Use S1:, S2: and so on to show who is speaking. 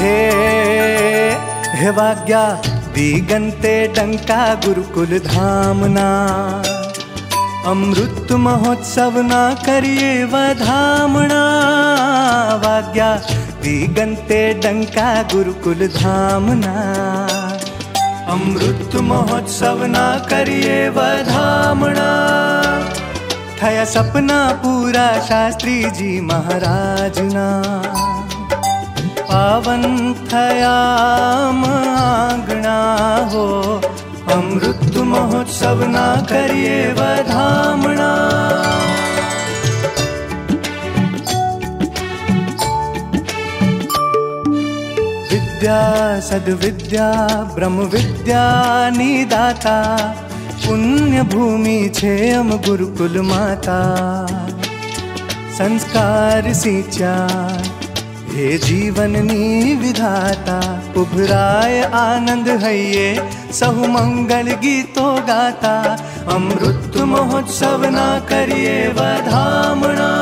S1: हे हे वाग्या, दिगंते डंका गुरुकुल धामना। अमृत महोत्सव ना करिए वधामणा वाग्या, दिगंते डंका गुरुकुल धामना। अमृत महोत्सव ना करिए वधामणा थया सपना पूरा शास्त्री जी महाराज ना पावन थया मांगना हो, अमृत महोत्सव ना करिए वधामणा विद्या सद्विद्या ब्रह्म विद्या निदाता पुण्य भूमि छे अम गुरुकुल माता। संस्कार सिंचा जीवन नी विधाता उभराय आनंद हइये सहु मंगल गीतो गाता। अमृत महोत्सव ना करिए वधामणा